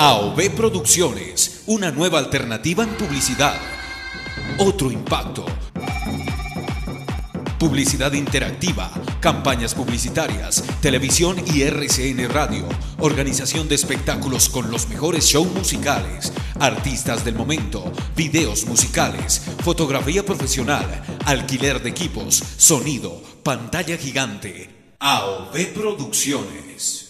AOB Producciones, una nueva alternativa en publicidad. Otro impacto. Publicidad interactiva, campañas publicitarias, televisión y RCN Radio, organización de espectáculos con los mejores shows musicales, artistas del momento, videos musicales, fotografía profesional, alquiler de equipos, sonido, pantalla gigante. AOB Producciones.